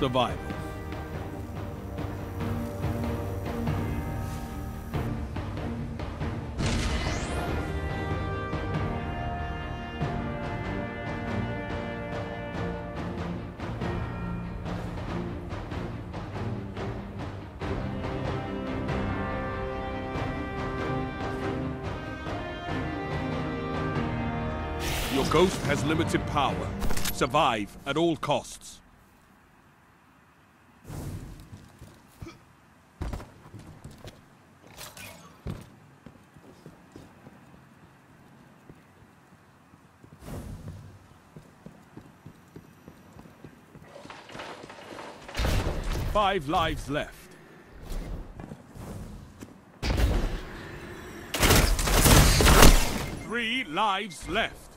survival. Your ghost has limited power. Survive at all costs. Five lives left. Three lives left.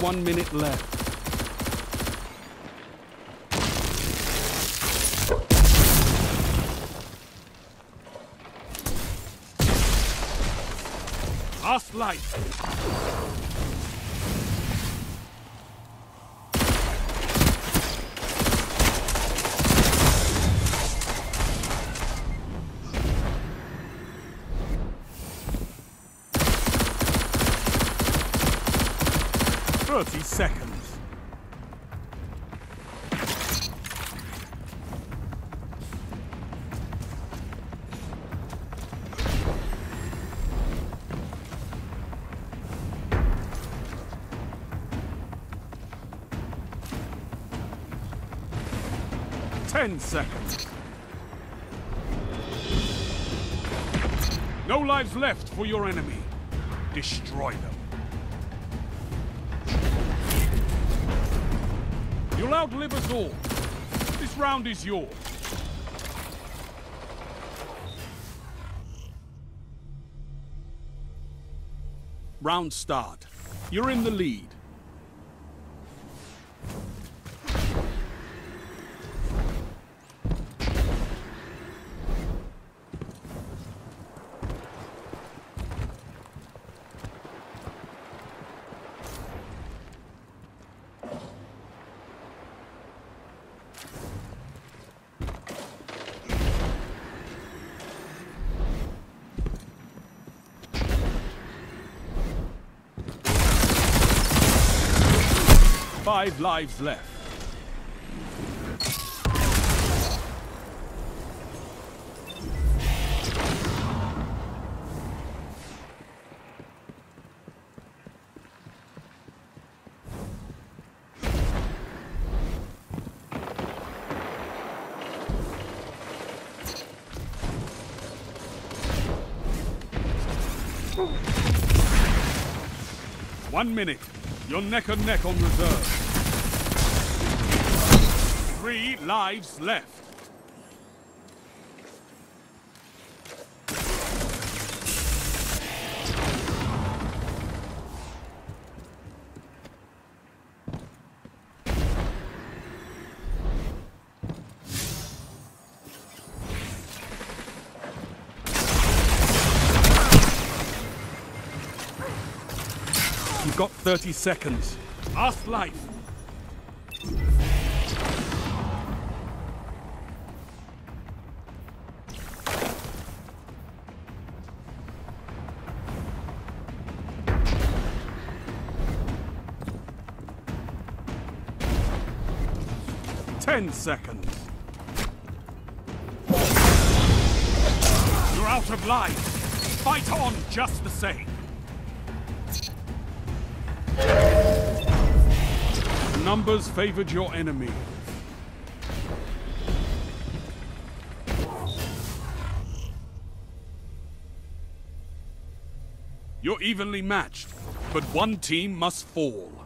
One minute left. Last light. Ten seconds. No lives left for your enemy. Destroy them. You'll outlive us all. This round is yours. Round start. You're in the lead. Five lives left. One minute. You're neck and neck on reserve. Three lives left. 30 seconds. Last life. Ten seconds. You're out of life. Fight on just the same. Numbers favored your enemy. You're evenly matched, but one team must fall.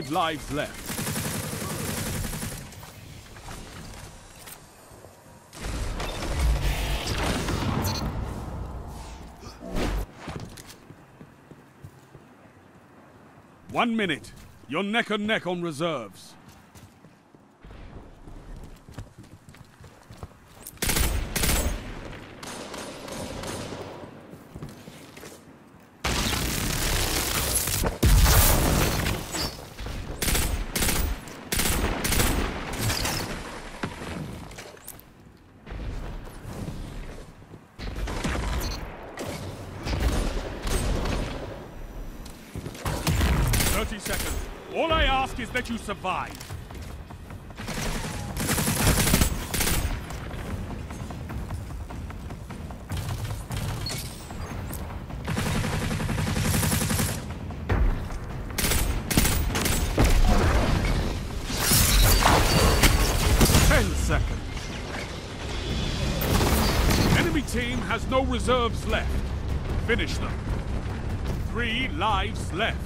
Five lives left. One minute. You're neck and neck on reserves. Thirty seconds. All I ask is that you survive. Ten seconds. Enemy team has no reserves left. Finish them. Three lives left.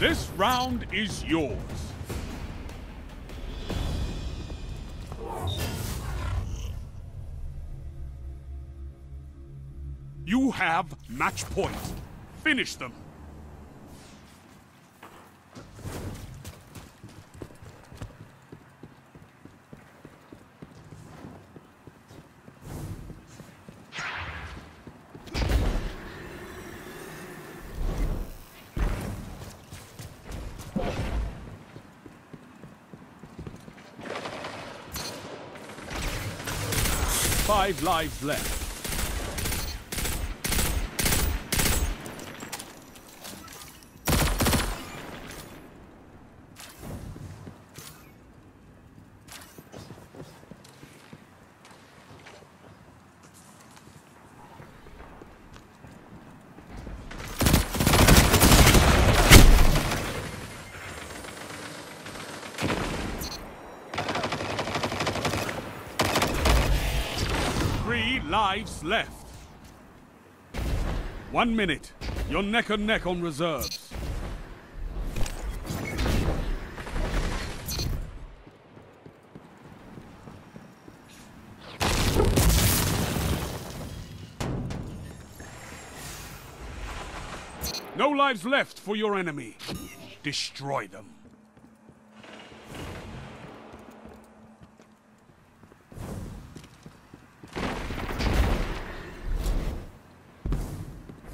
This round is yours. You have match point. Finish them. Five lives left. Three left. One minute. You're neck and neck on reserves. No lives left for your enemy. Destroy them.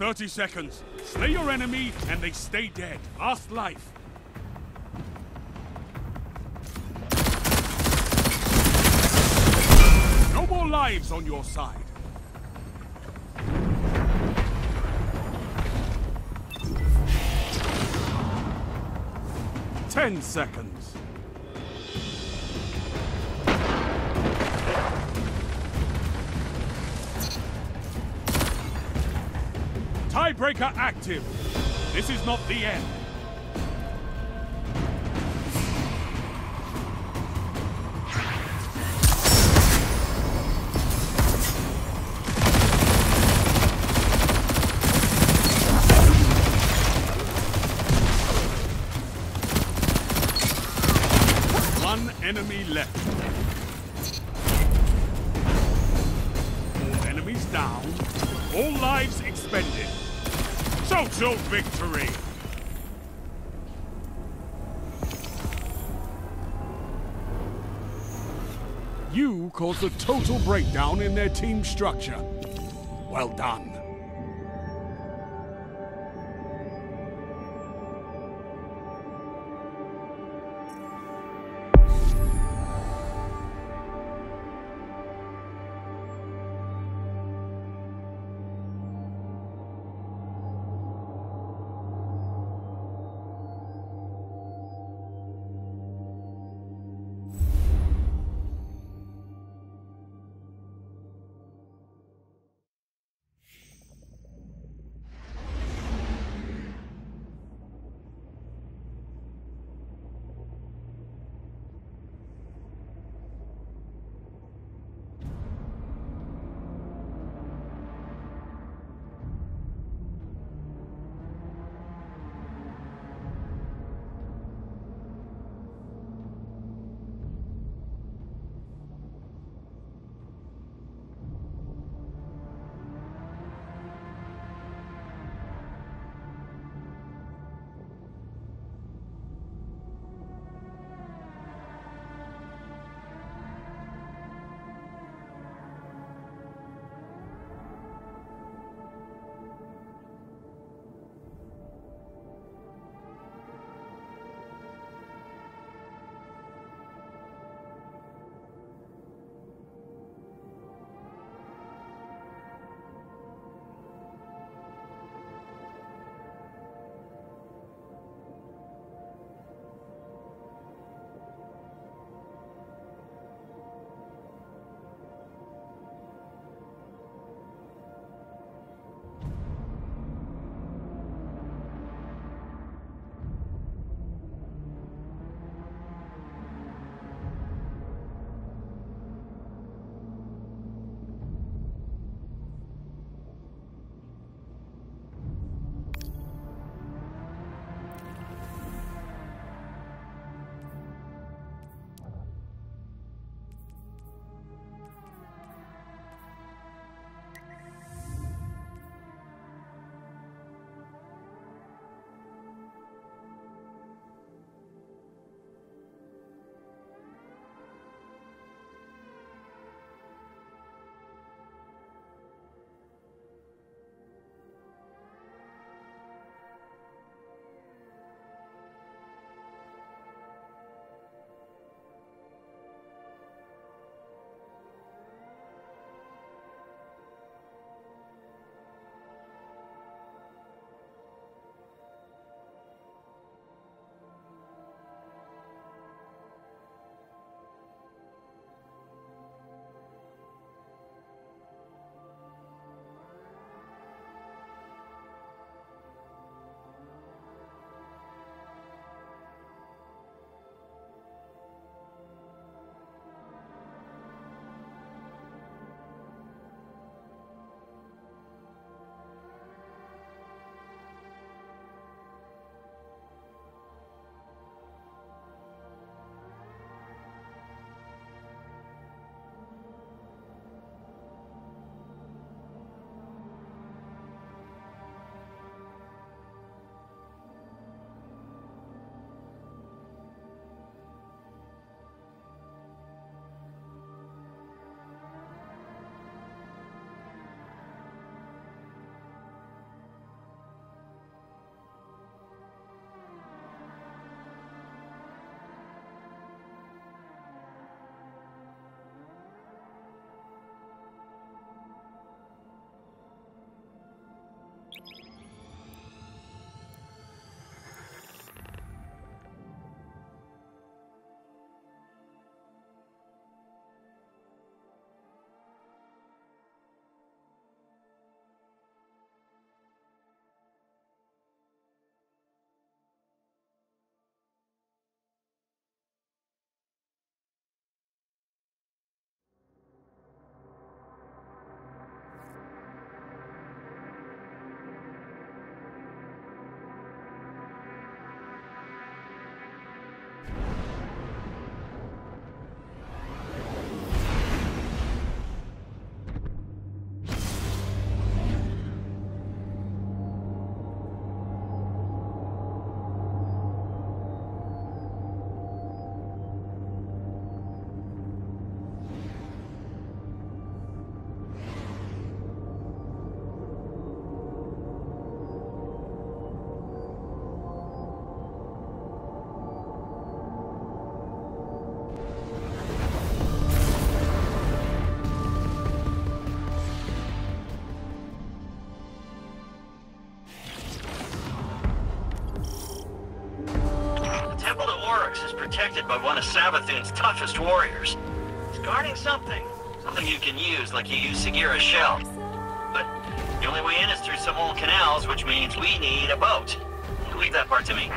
Thirty seconds. Slay your enemy and they stay dead. Last life. No more lives on your side. Ten seconds. Tiebreaker active. This is not the end. You caused a total breakdown in their team structure. Well done. protected by one of Savathun's toughest warriors. He's guarding something. Something you can use like you use Sagira's shell. But the only way in is through some old canals, which means we need a boat. Leave that part to me.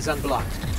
is unblocked.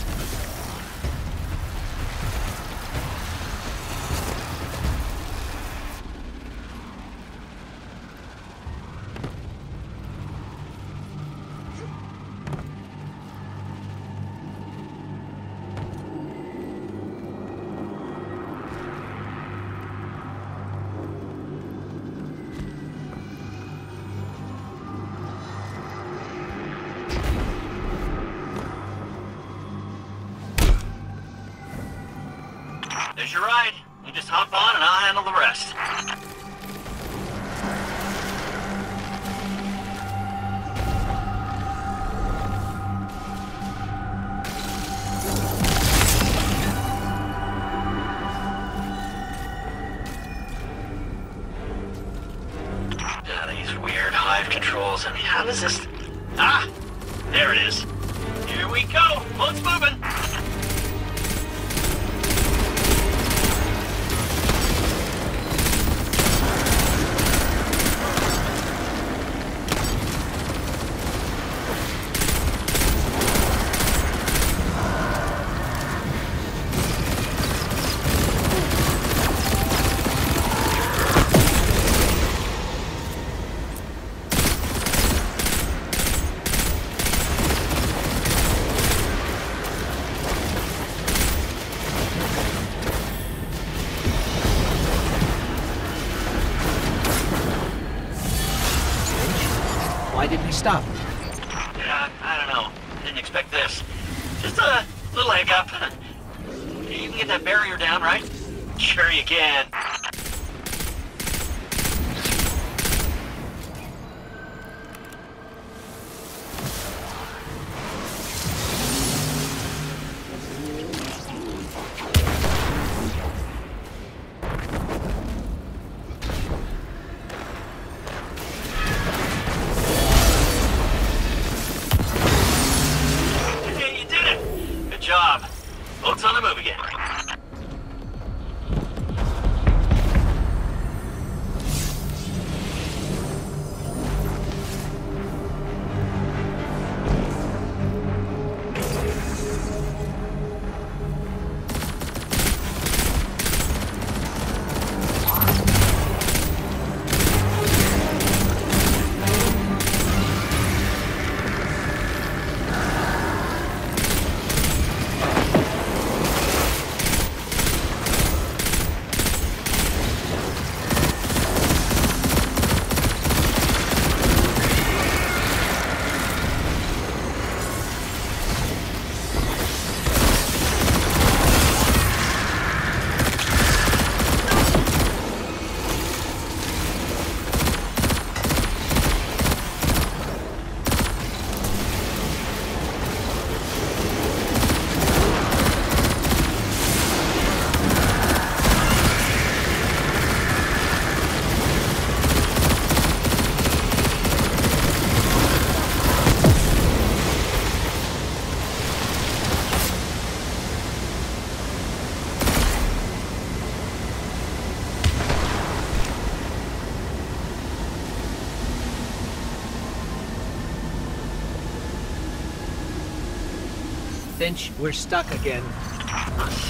Fynch, we're stuck again.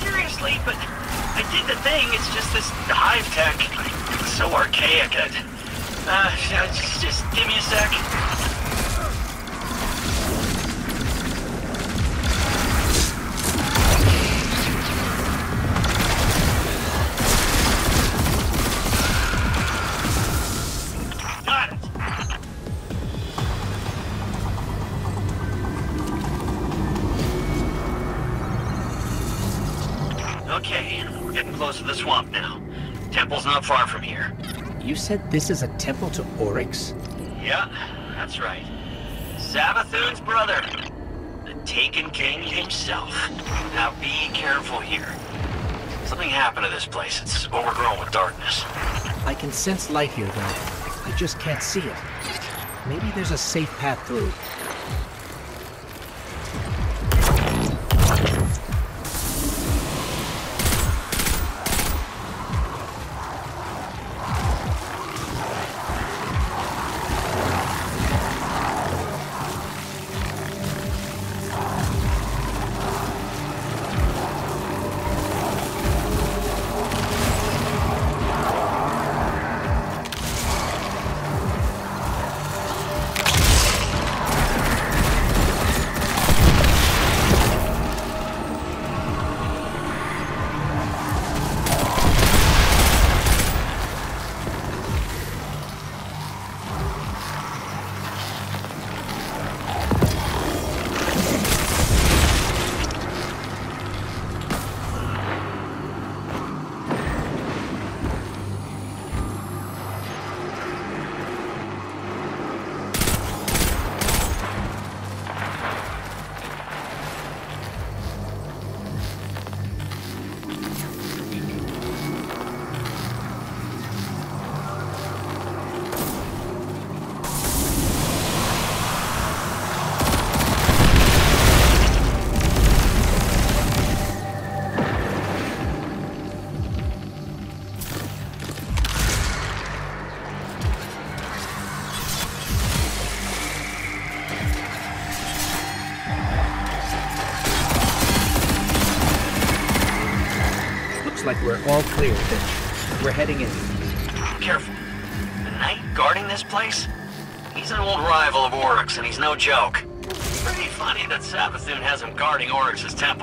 Seriously, but I did the thing. It's just this hive tech. It's so archaic. Uh, just, just give me a sec. Said this is a temple to Oryx? Yeah, that's right. Savathun's brother. The Taken King himself. Now be careful here. Something happened to this place. It's overgrown with darkness. I can sense light here, though. I just can't see it. Maybe there's a safe path through. Heading in. Careful. The knight guarding this place? He's an old rival of Oryx, and he's no joke. Pretty funny that Savathun has him guarding Oryx's temple,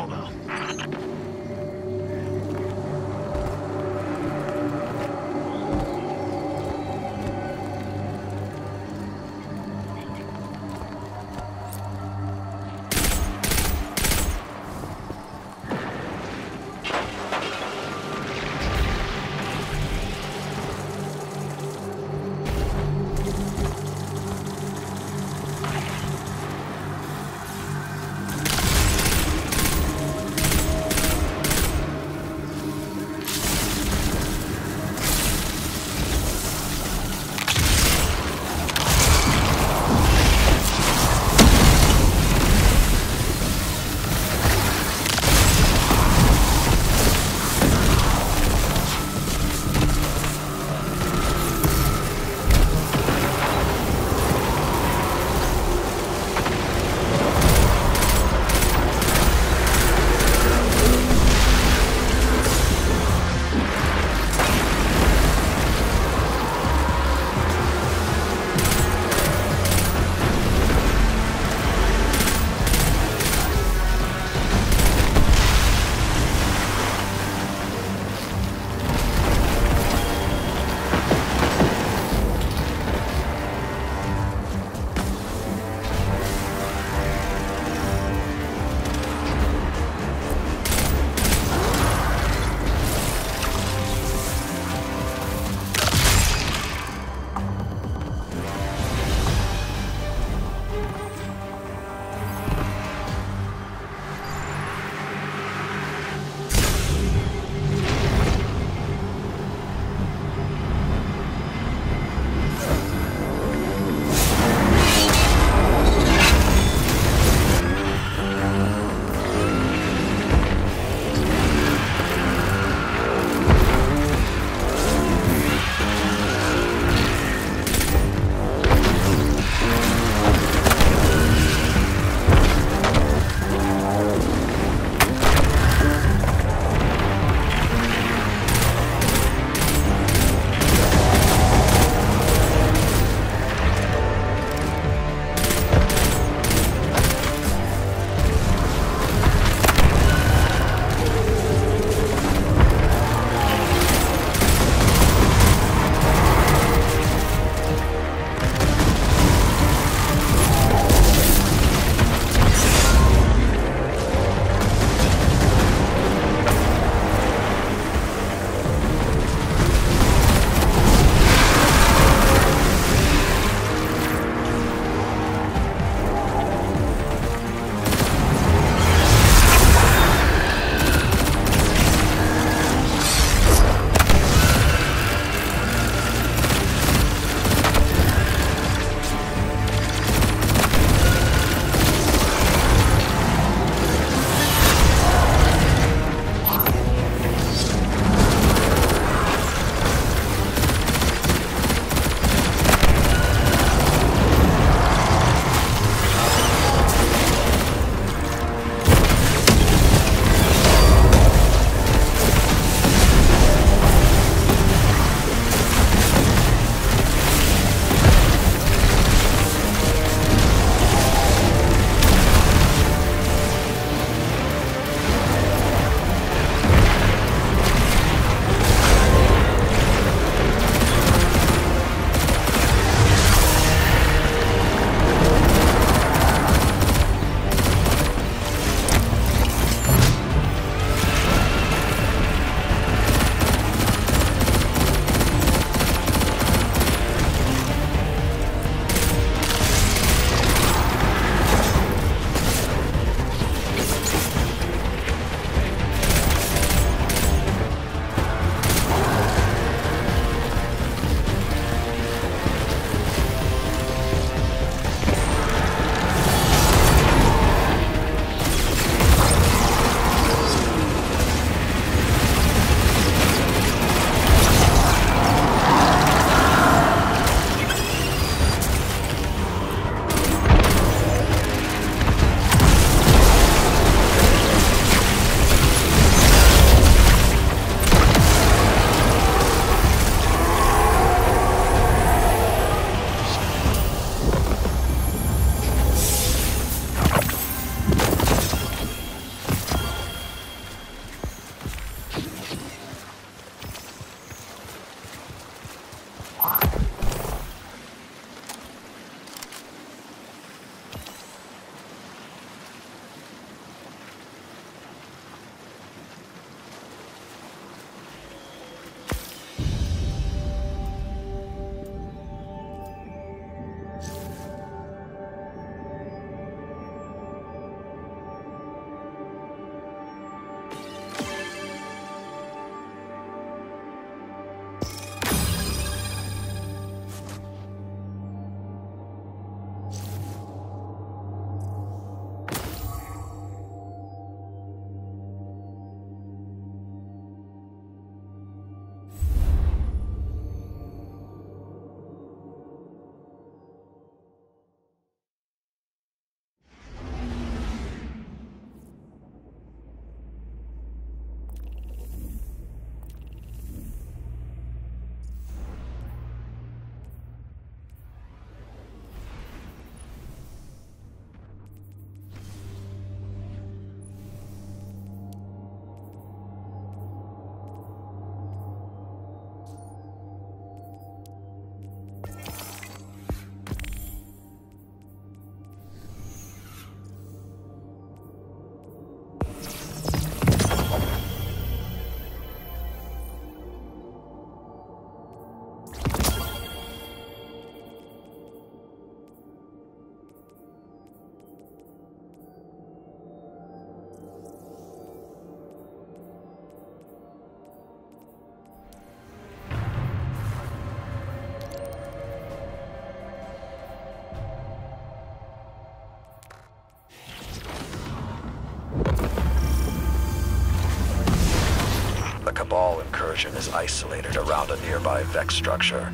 Is isolated around a nearby Vex structure.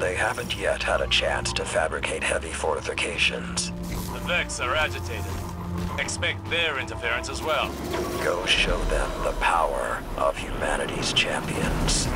They haven't yet had a chance to fabricate heavy fortifications. The Vex are agitated. Expect their interference as well. Go show them the power of humanity's champions.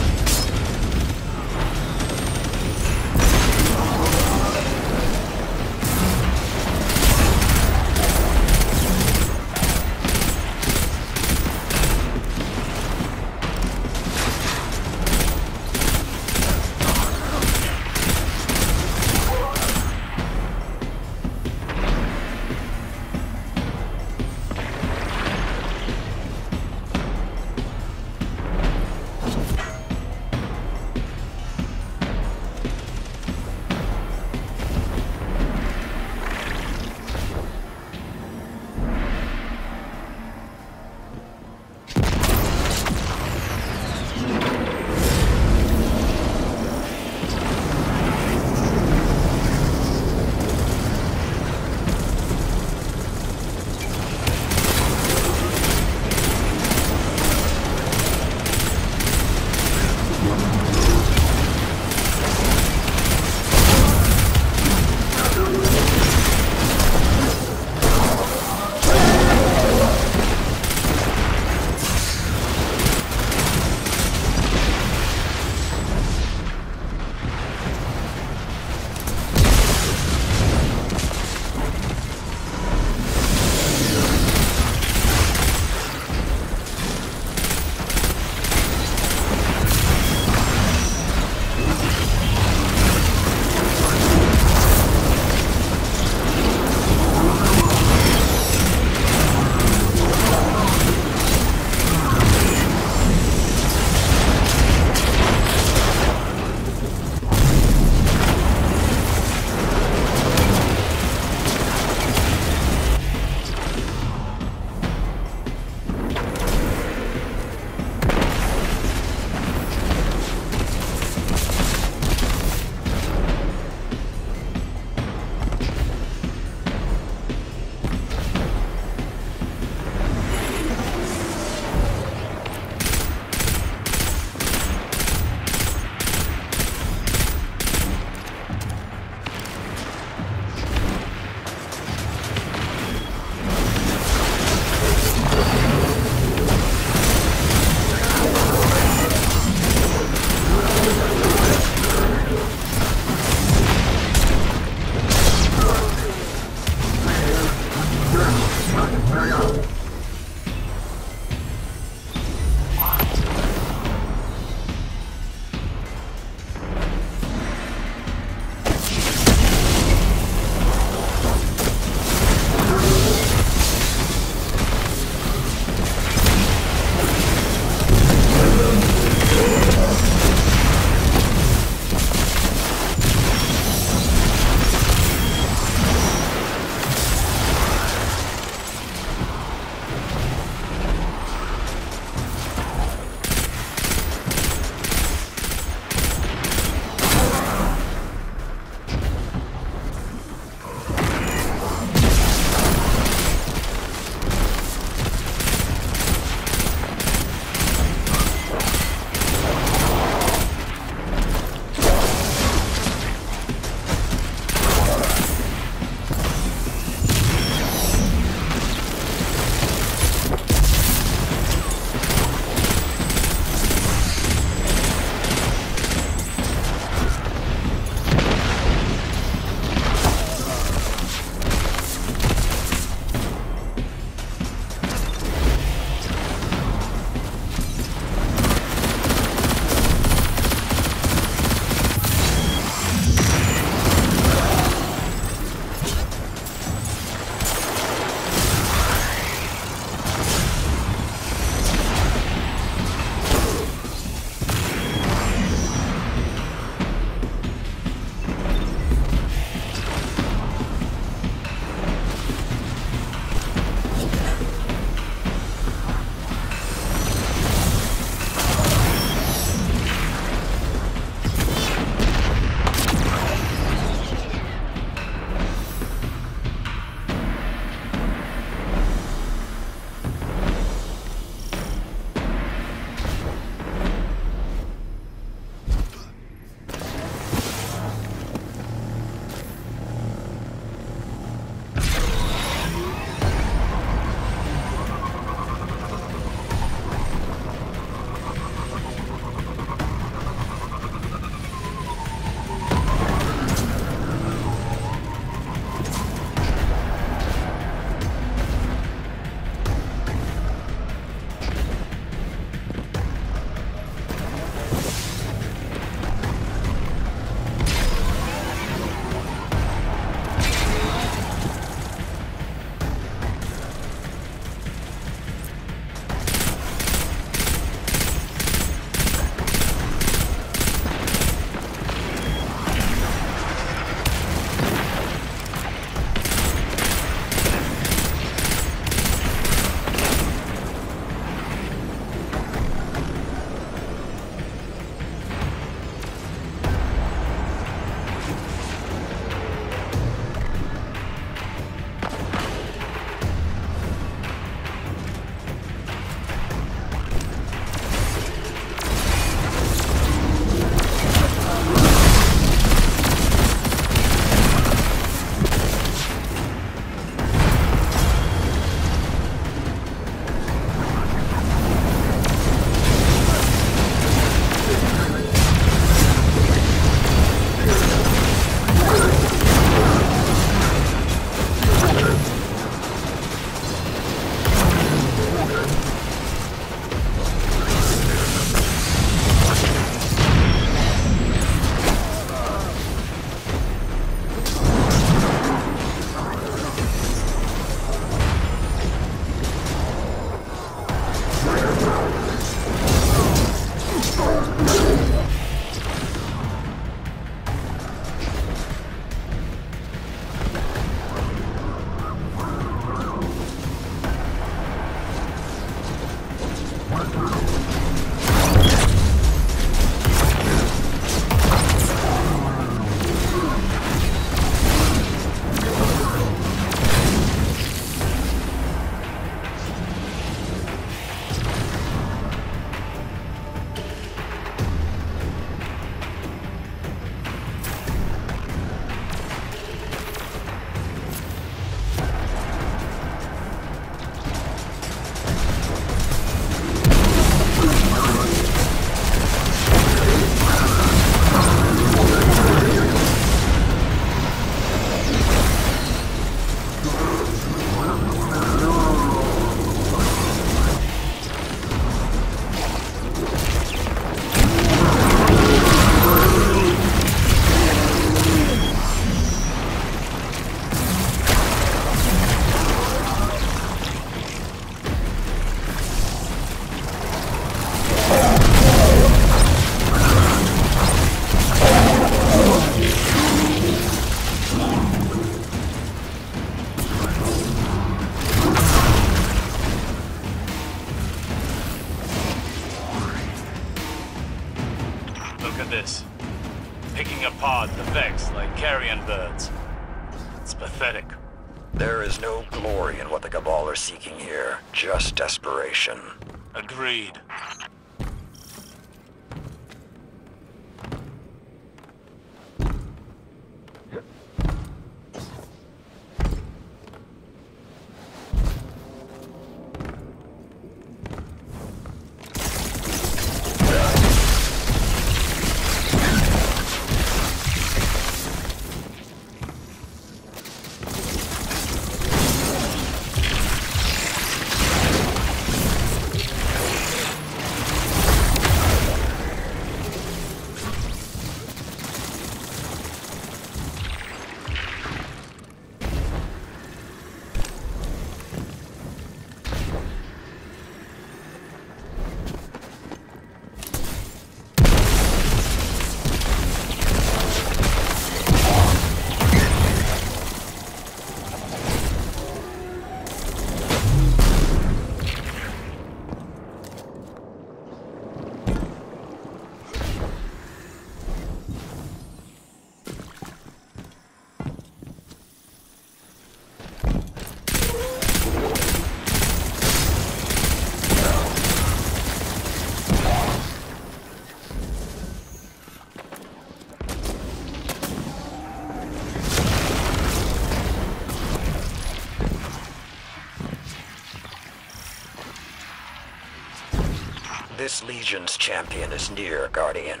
This Legion's champion is near, Guardian.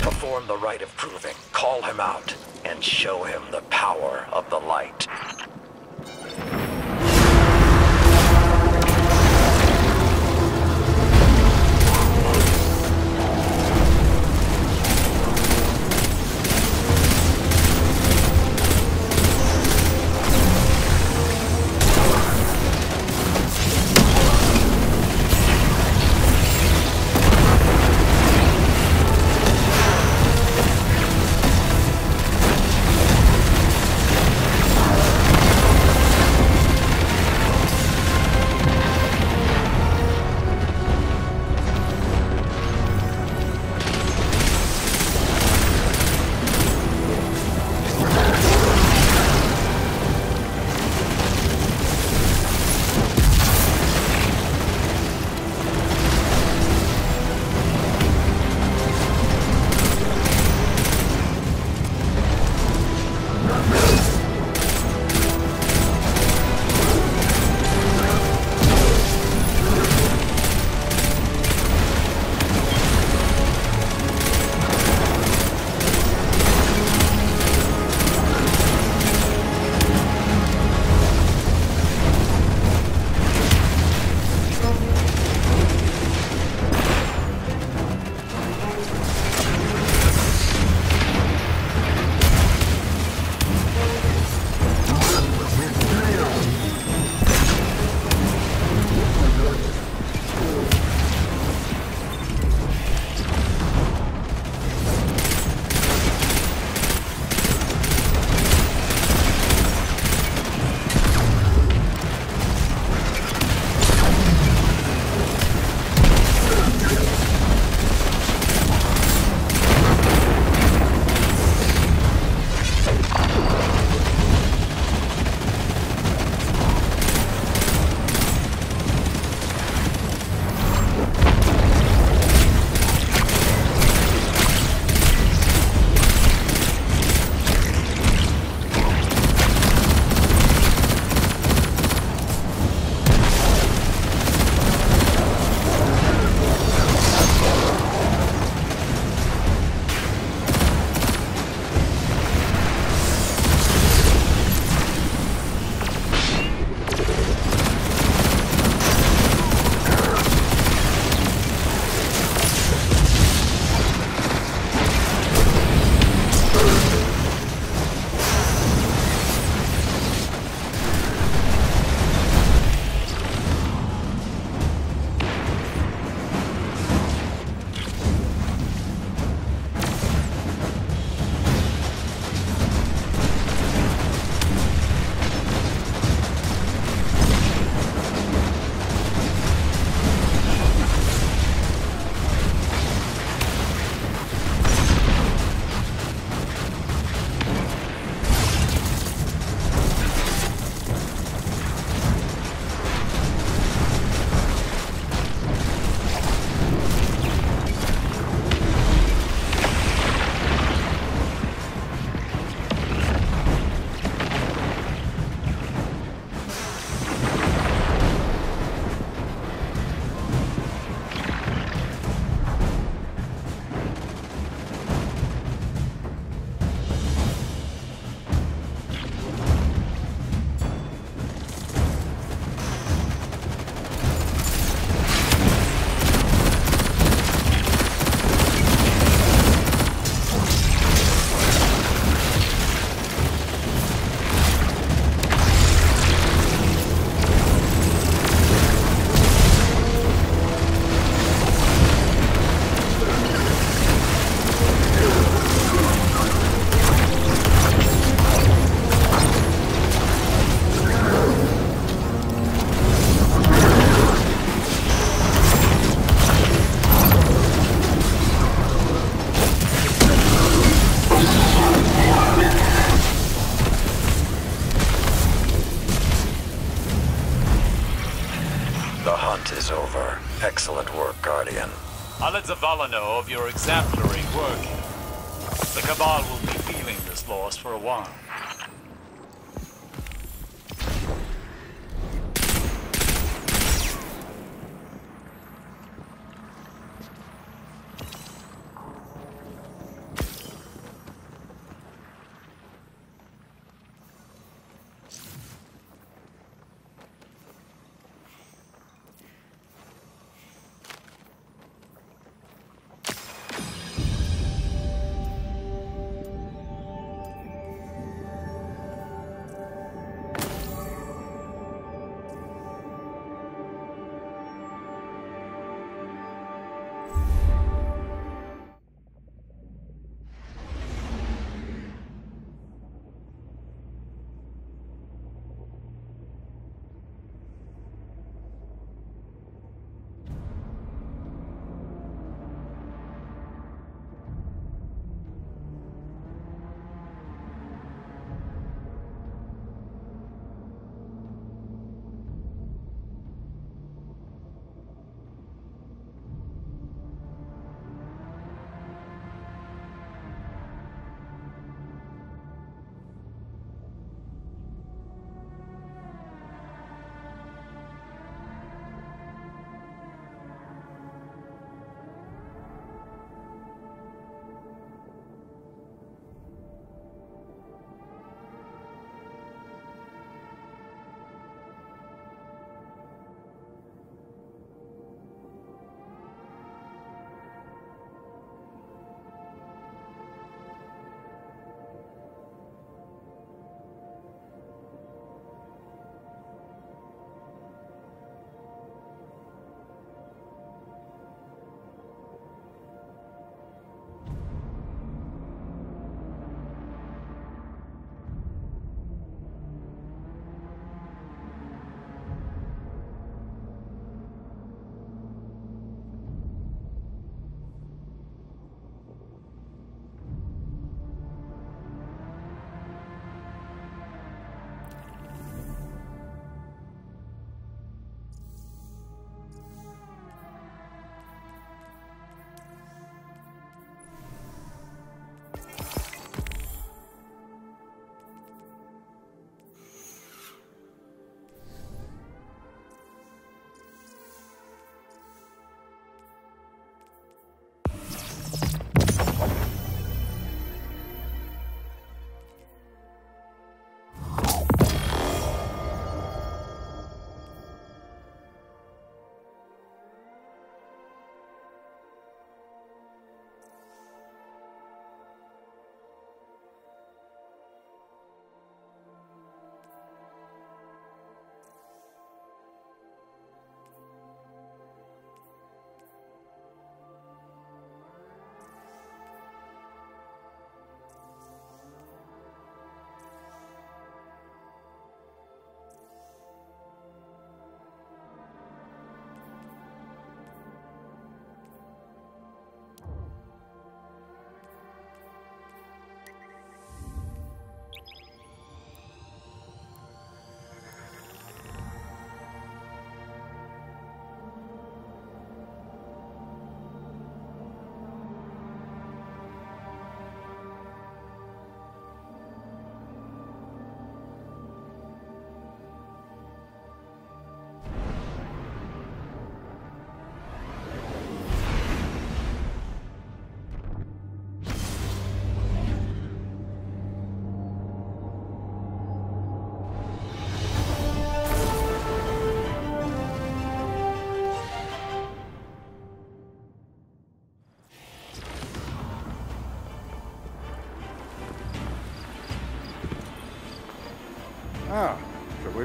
Perform the rite of proving, call him out, and show him the power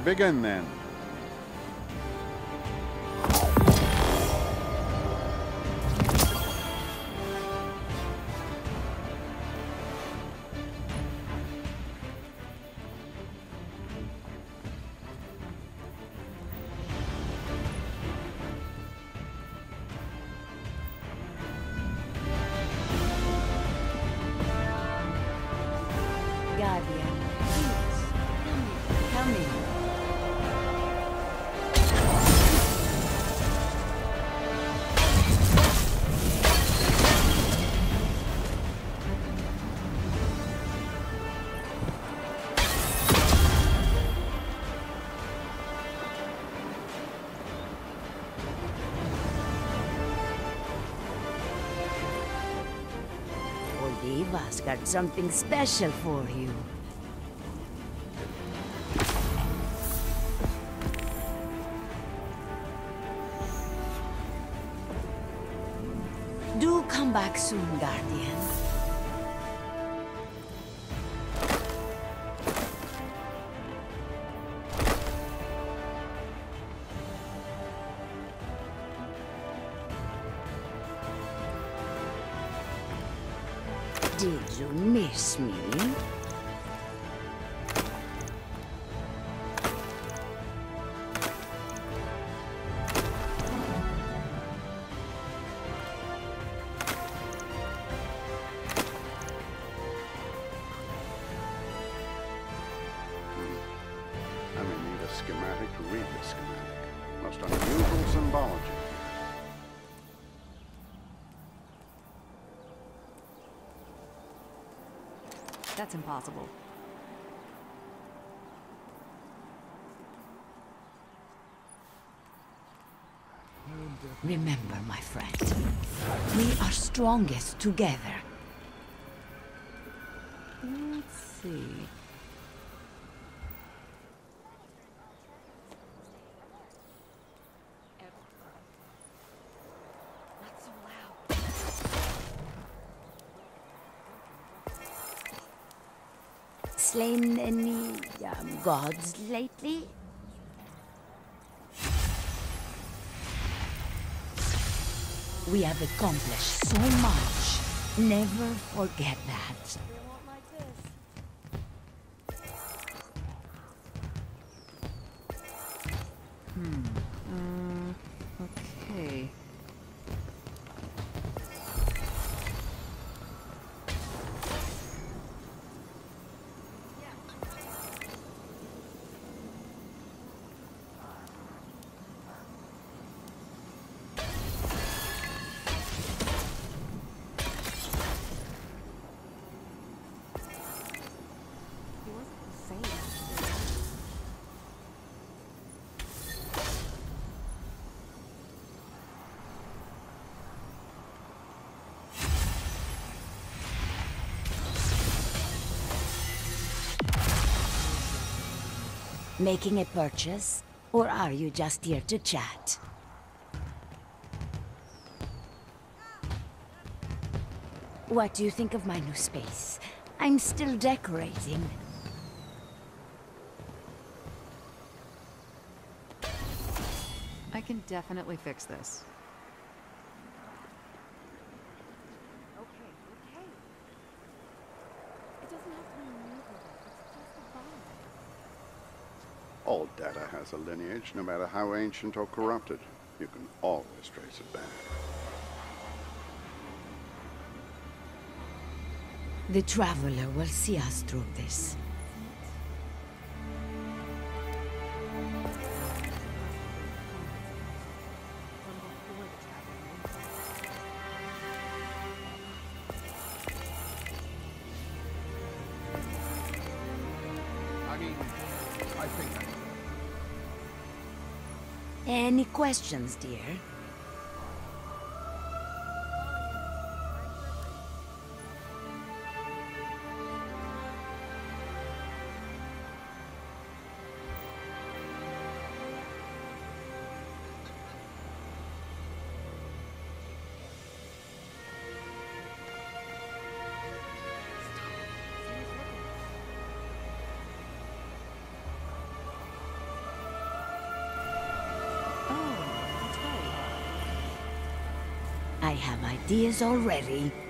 begin then? Got something special for you. Do come back soon, Did you miss me? That's impossible. Remember, my friend, we are strongest together. We have accomplished so much. Never forget that. Hmm. Okay. Making a purchase? Or are you just here to chat? What do you think of my new space? I'm still decorating. I can definitely fix this. Okay, okay. It doesn't have to be movable. It's just a bomb. All data has a lineage, no matter how ancient or corrupted. You can always trace it back. The Traveler will see us through this. Questions, dear? Ideas already.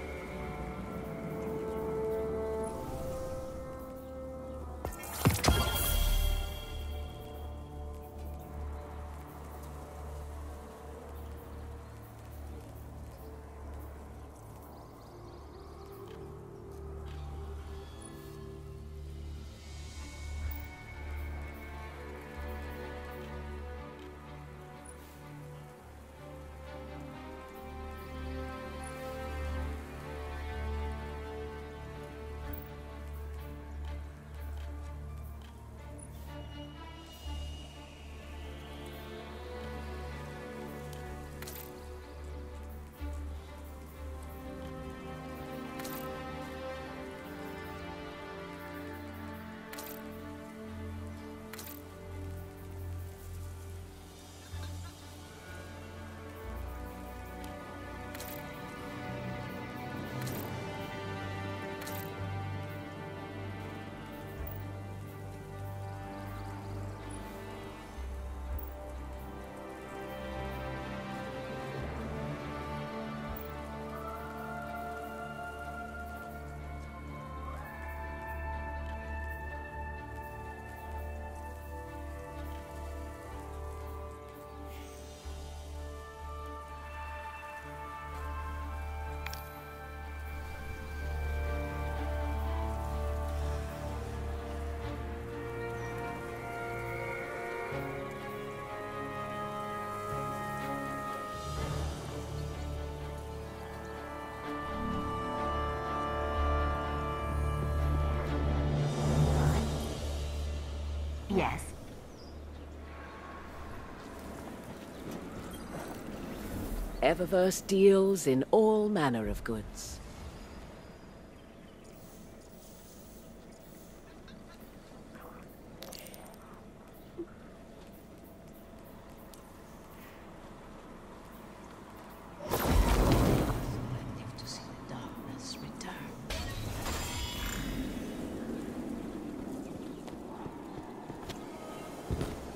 Eververse deals in all manner of goods.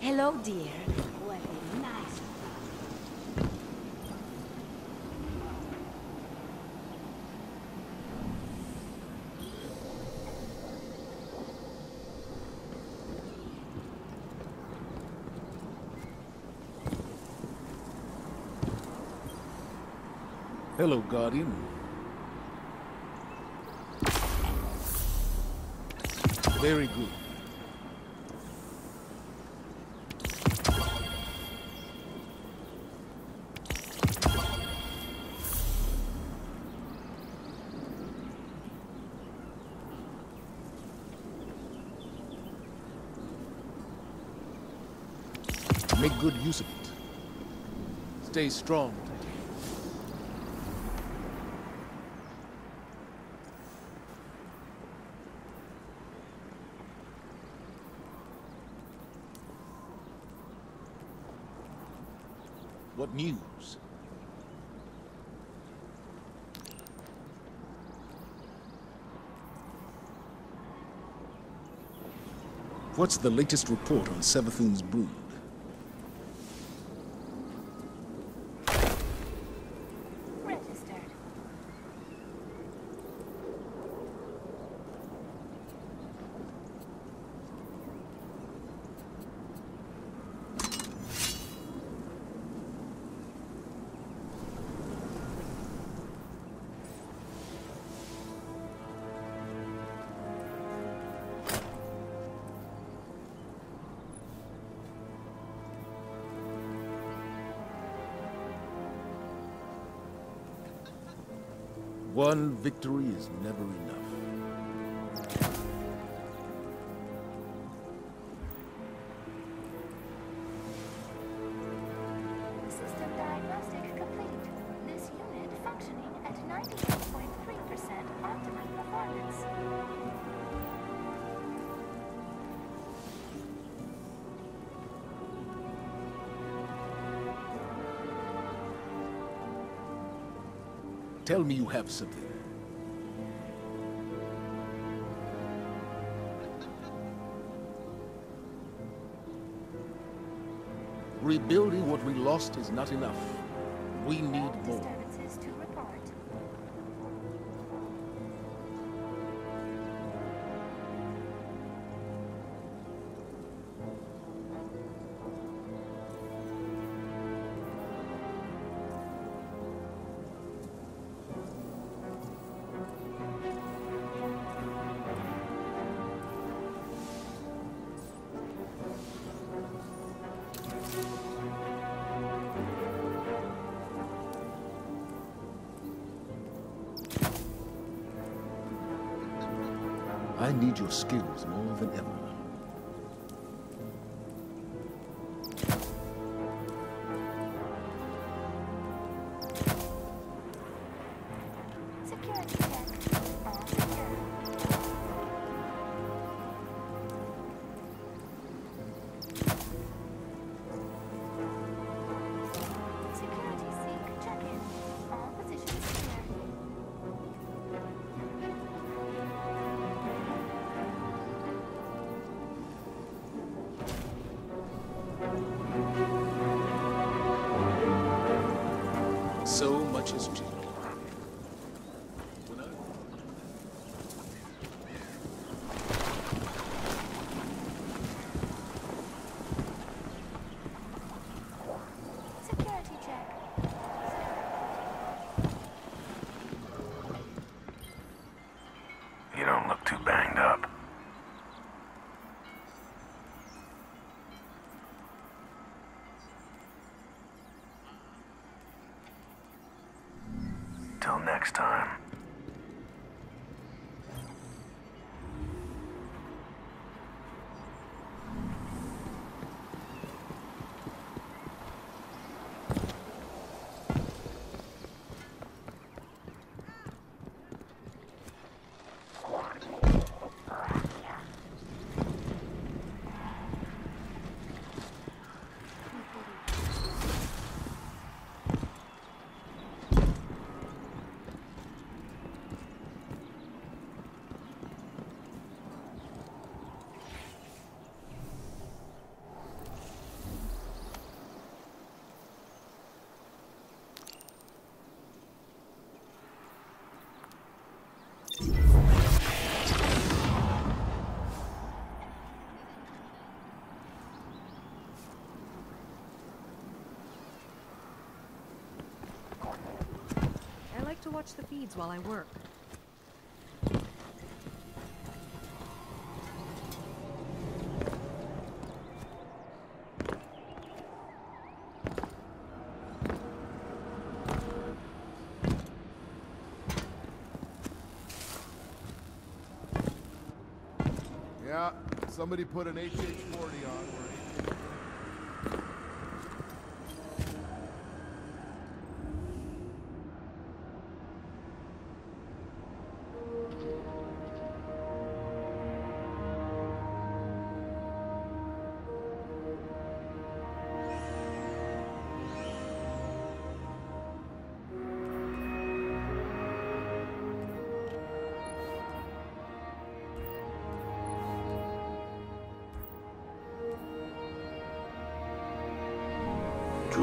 Hello, dear. What a nice Hello, Guardian. Very good. Make good use of it. Stay strong. What news? What's the latest report on Savathun's brood? Victory is never enough. System diagnostic complete. This unit functioning at 98.3% optimum performance. Tell me you have something. Rebuilding what we lost is not enough. We need more. Need your skills more than ever. Till next time. The feeds while I work. Yeah, somebody put an HH-40 on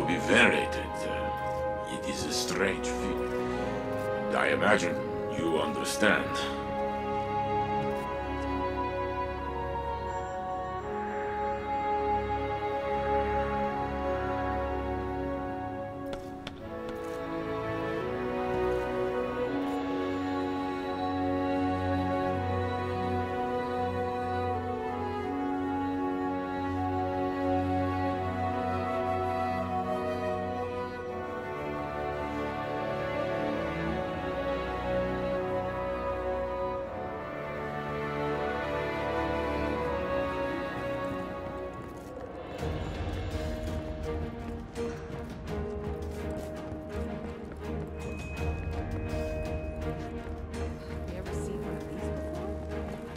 To be venerated, it is a strange feeling. I imagine you understand.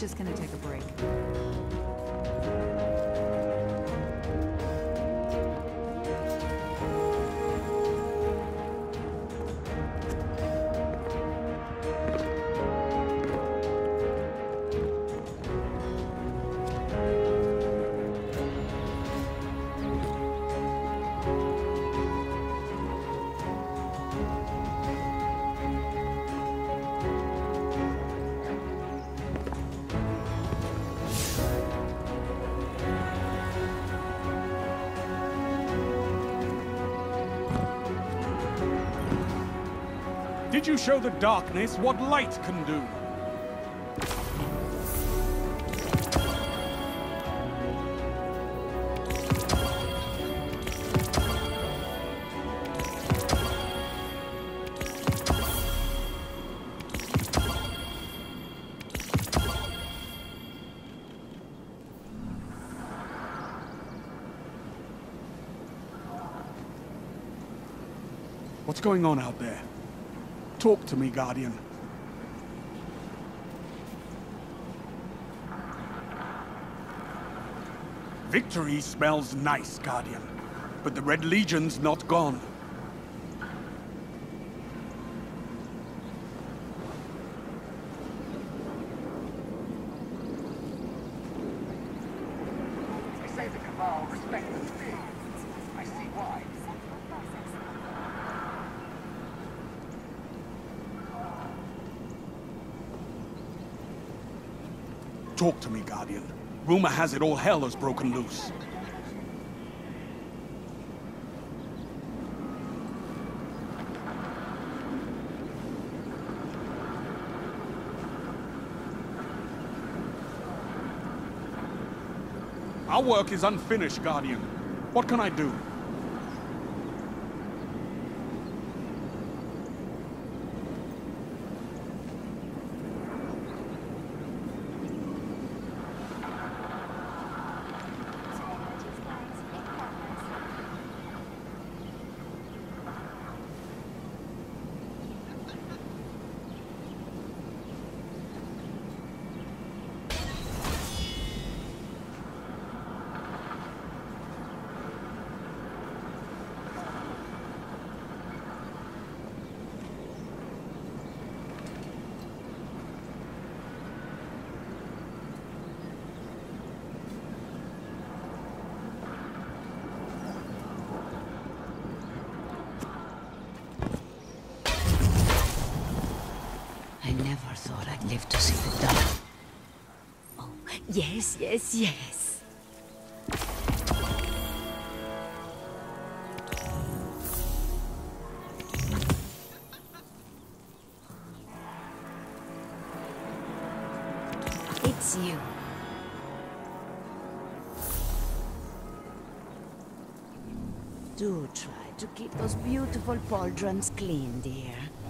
Just gonna take a Did you show the darkness what light can do? What's going on out there? To me, Guardian. Victory smells nice, Guardian. But the Red Legion's not gone. They say the Cabal respect the speed. I see why. Talk to me, Guardian. Rumor has it all hell has broken loose. Our work is unfinished, Guardian. What can I do? Yes, yes. It's you. Do try to keep those beautiful pauldrons clean, dear.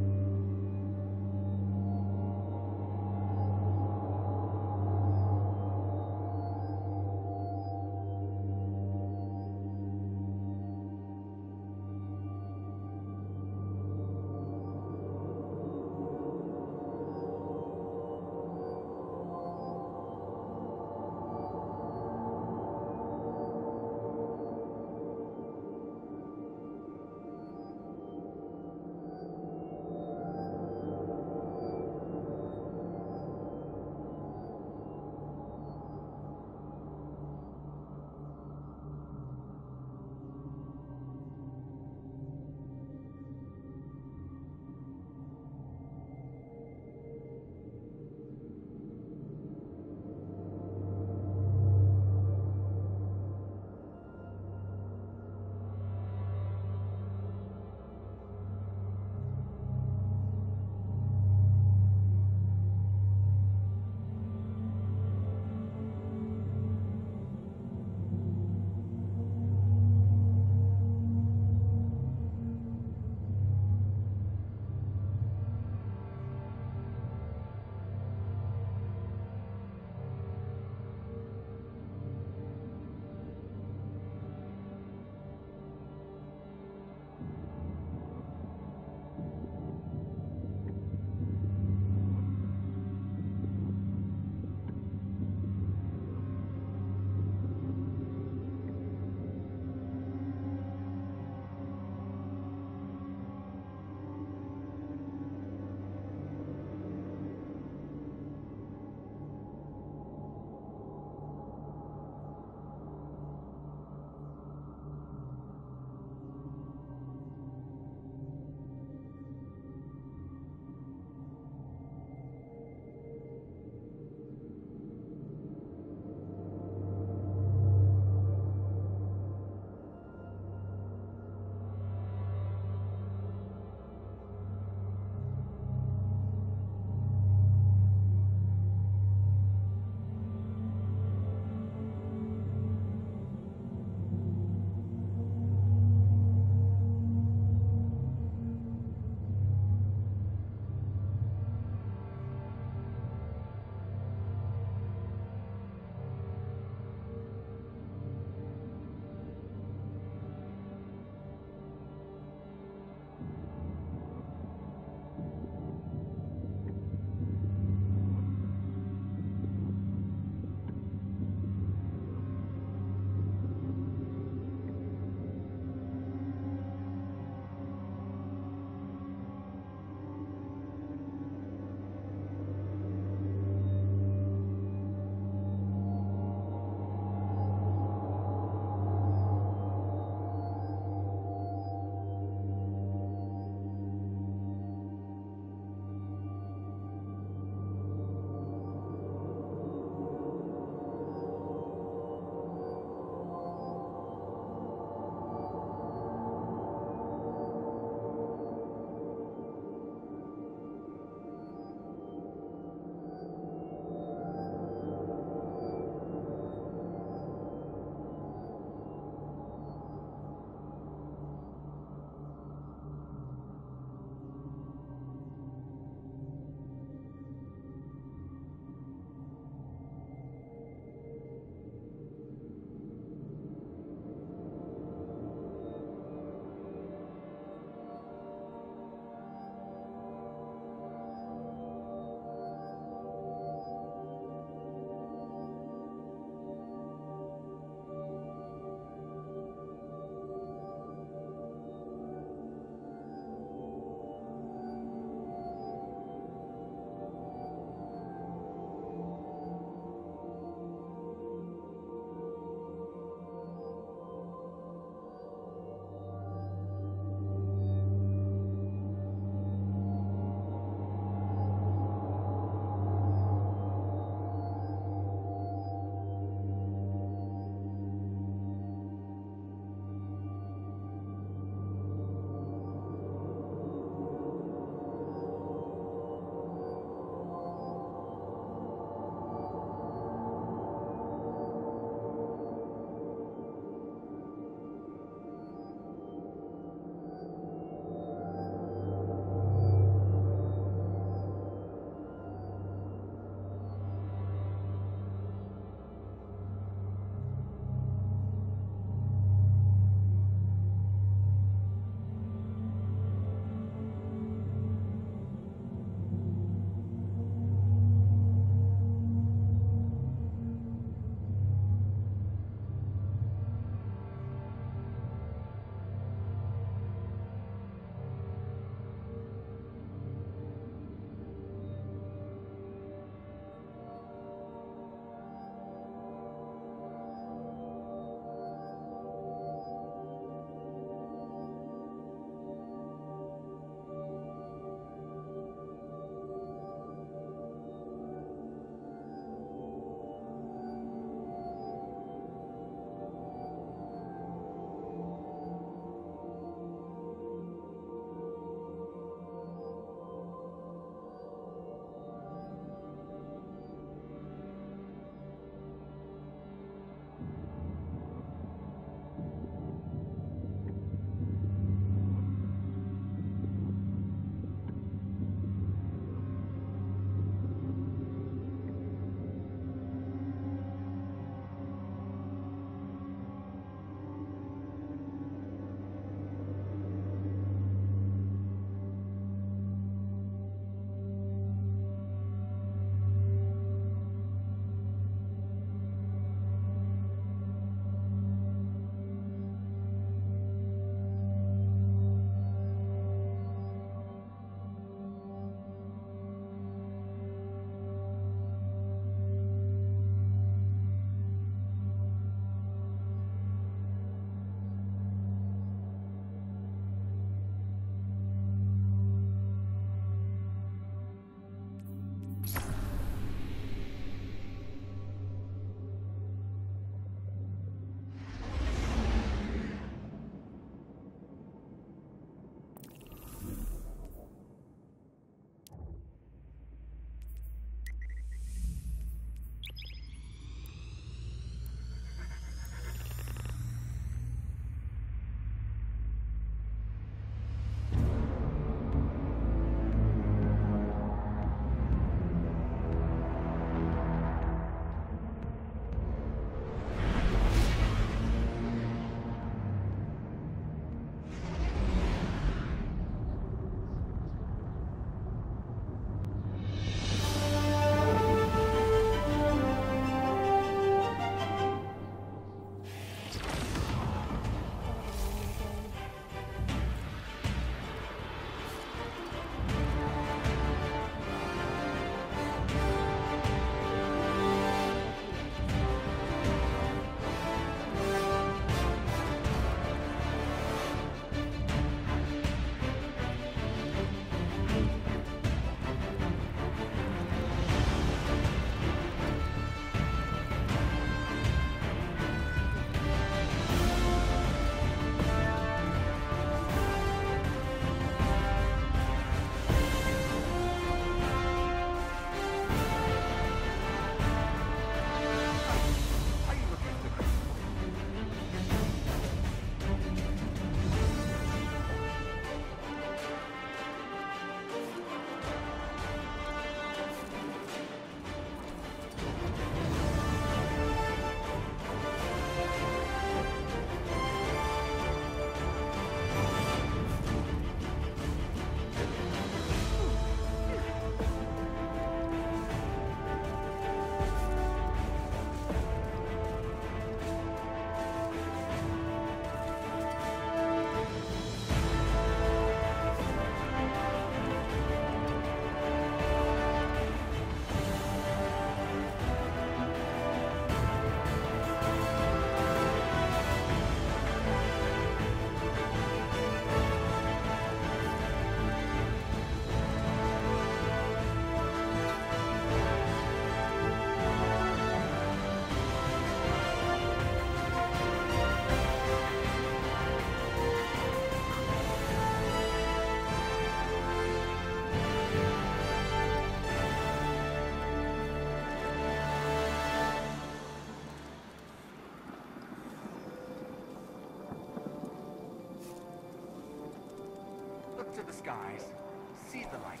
See the light.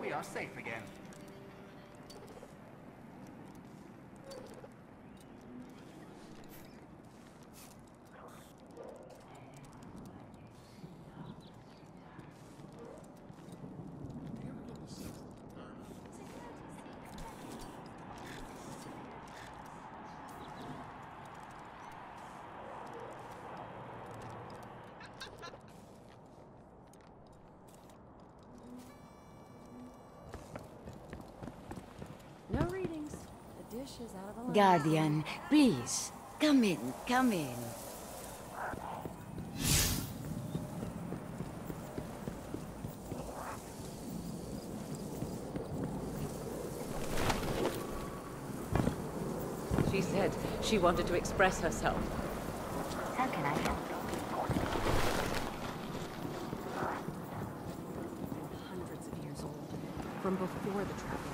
We are safe again. No readings. The dish is out of the line. Guardian, please, come in, come in. She said she wanted to express herself. How can I help? Hundreds of years old. From before the traveler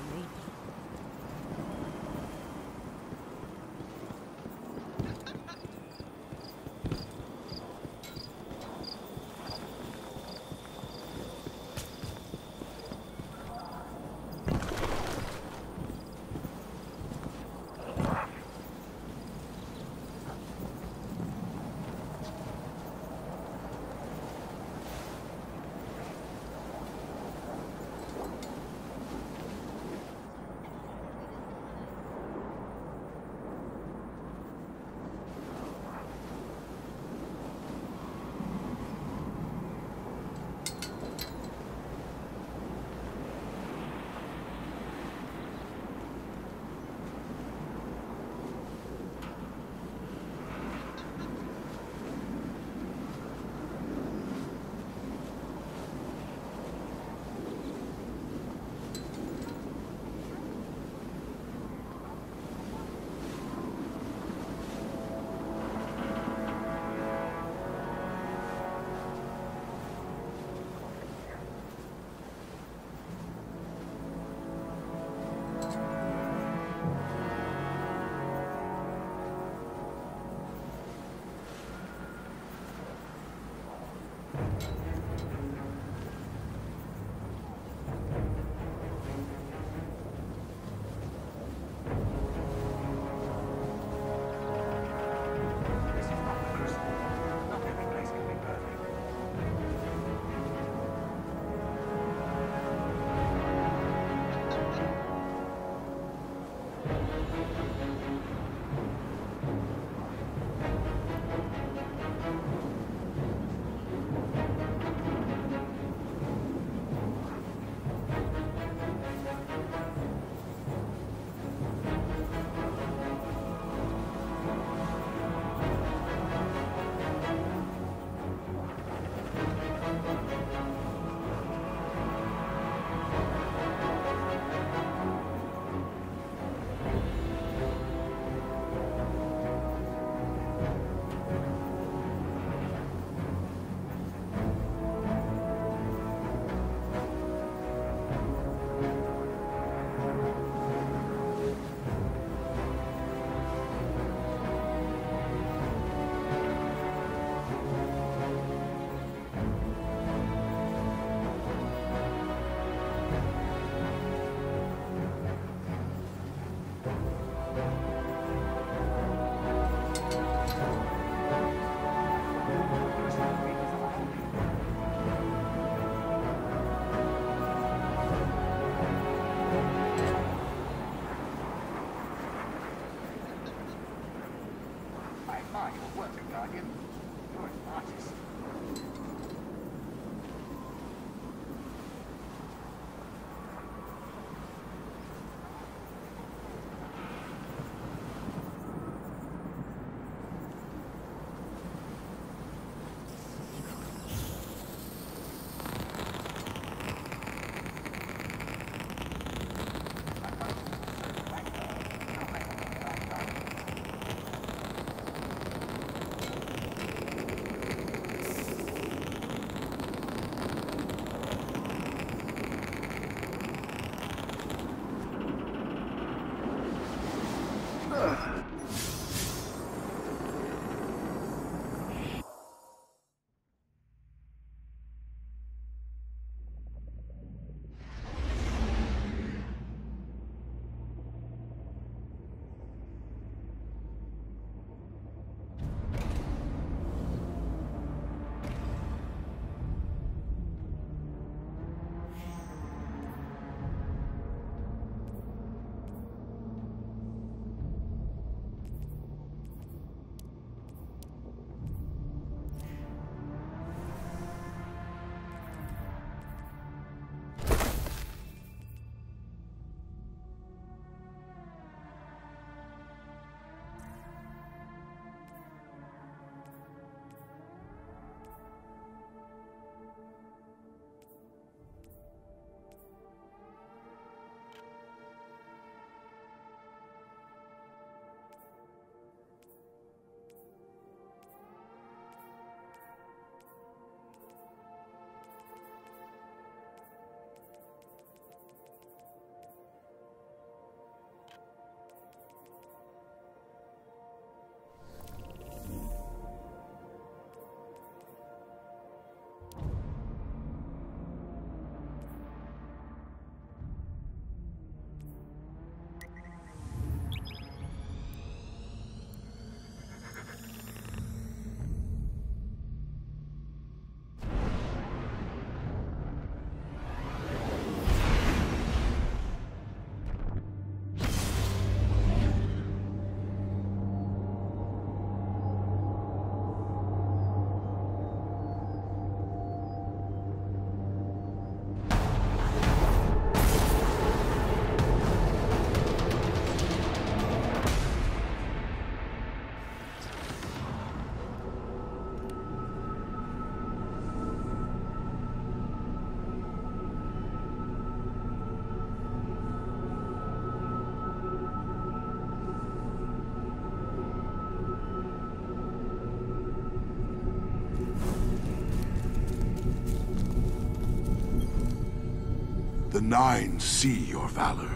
Nine see your valor.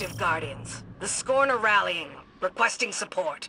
Active Guardians. The Scorn are rallying, requesting support.